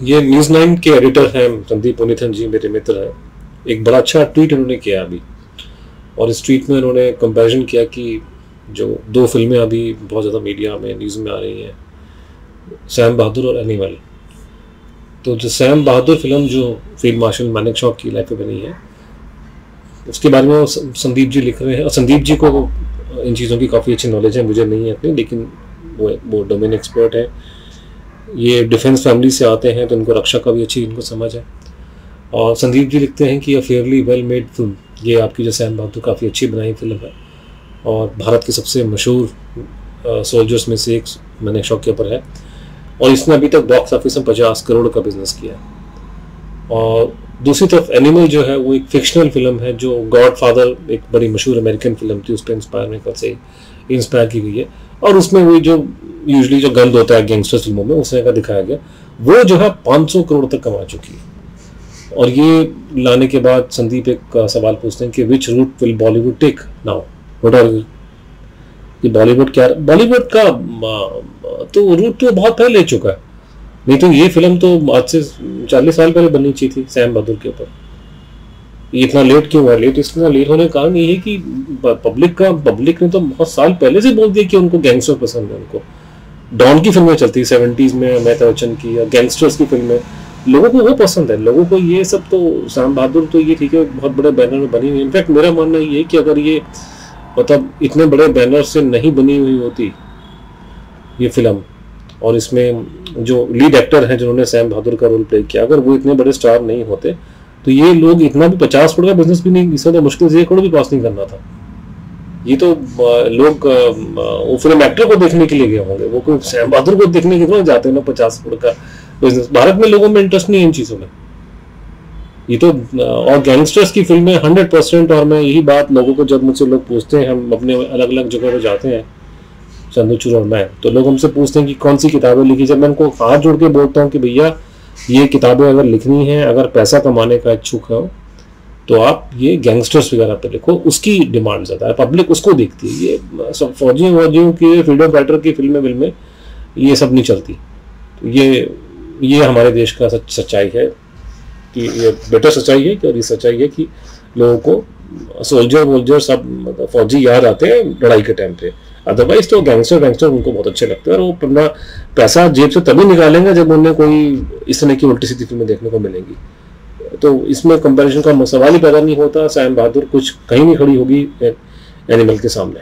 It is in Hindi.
ये न्यूज़ नाइन के एडिटर हैं, संदीप पुनिथन जी मेरे मित्र हैं। एक बड़ा अच्छा ट्वीट उन्होंने किया अभी। और इस ट्वीट में उन्होंने कंपैरिजन किया कि जो दो फ़िल्में अभी बहुत ज़्यादा मीडिया में न्यूज़ में आ रही हैं सैम बहादुर और एनिमल तो जो सैम बहादुर फ़िल्म जो फ़ील्ड मार्शल मैनिक शॉक की लाइफ में बनी है, उसके बारे में संदीप जी लिख रहे हैं। और संदीप जी को इन चीज़ों की काफ़ी अच्छी नॉलेज है, मुझे नहीं है इतनी लेकिन वो वो डोमेन एक्सपर्ट है। ये डिफेंस फैमिली से आते हैं तो इनको रक्षा का भी अच्छी इनको समझ है। और संदीप जी लिखते हैं कि a fairly well made film ये आपकी जो सैन बहादुर काफ़ी अच्छी बनाई फ़िल्म है। और भारत के सबसे मशहूर सोल्जर्स में से एक मैंने शौक के ऊपर है। और इसने अभी तक बॉक्स ऑफ़िस में पचास करोड़ का बिज़नेस किया और दूसरी तरफ़ एनिमल जो है, वो एक फिक्शनल फ़िल्म है, जो गॉड फादर एक बड़ी मशहूर अमेरिकन फ़िल्म थी उस पर इंस्पायर होने से इंस्पायर की गई है। और उसमें वही जो यूजली जो गंद होता है गैंगस्टर फ़िल्मों में उसमें का दिखाया गया, वो जो है 500 करोड़ तक कमा चुकी है। और ये लाने के बाद संदीप एक सवाल पूछते हैं कि which route will Bollywood take now what are ये बॉलीवुड क्या बॉलीवुड का तो रूट तो बहुत पहले ले चुका है। नहीं तो ये फ़िल्म तो आज से चालीस साल पहले बननी चाहिए थी सैम बहादुर के ऊपर। ये इतना लेट क्यों हुआ? लेट इसका लेट होने का कारण ये है कि पब्लिक का पब्लिक ने तो बहुत साल पहले से बोल दिया कि उनको गैंगस्टर पसंद है उनको। डॉन की फ़िल्में चलती सेवेंटीज में अमिताभ बच्चन की या गैंगस्टर्स की फ़िल्में। लोगों को वो पसंद है। लोगों को ये सब तो शाम बहादुर तो ये ठीक है, बहुत बड़े बैनर में बनी हुई। इनफैक्ट मेरा मानना ये है कि अगर ये मतलब इतने बड़े बैनर से नहीं बनी हुई होती, ये फ़िल्म और इसमें जो लीड एक्टर हैं जिन्होंने सैम बहादुर का रोल प्ले किया, अगर वो इतने बड़े स्टार नहीं होते तो ये लोग इतना भी पचास करोड़ का बिज़नेस भी नहीं इससे तो मुश्किल से एक करोड़ भी पास नहीं करना था। ये तो लोग वो फ़िल्म एक्टर को देखने के लिए गए होंगे, वो कोई सैम बहादुर को देखने के लिए जाते हैं ना पचास करोड़ का बिज़नेस भारत में लोगों में इंटरेस्ट नहीं है इन चीज़ों में। ये तो और गैंगस्टर्स की फ़िल्में हंड्रेड परसेंट और मैं यही बात लोगों को जब मुझसे लोग पूछते हैं, हम अपने अलग अलग जगह पर जाते हैं चंद्रचूर और मैं। तो लोग हमसे पूछते हैं कि कौन सी किताबें लिखी। जब मैं उनको हाथ जोड़ के बोलता हूँ कि भैया, ये किताबें अगर लिखनी है, अगर पैसा कमाने का इच्छुक हो तो आप ये गैंगस्टर्स वगैरह पे लिखो। उसकी डिमांड ज़्यादा है। पब्लिक उसको देखती है। ये सब फौजियों वौजियों की, फ्रीडम फाइटर की फ़िल्में फ़िल्में ये सब नहीं चलती। तो ये ये हमारे देश का सच सच्चाई है कि ये बेटर सच्चाई है कि और ये सच्चाई है कि लोगों को सोल्जर वोल्जर सब मतलब फौजी याद आते हैं लड़ाई के टाइम पे। अदरवाइज़ तो गैंगस्टर वैंगस्टर उनको बहुत अच्छे लगते हैं और वो अपना पैसा जेब से तभी निकालेंगे जब उन्हें कोई इस तरह की उल्टी सीधी फ़िल्में देखने को मिलेंगी। तो इसमें कंपैरिजन का सवाल ही पैदा नहीं होता। सैम बहादुर कुछ कहीं नहीं खड़ी होगी एनिमल के सामने।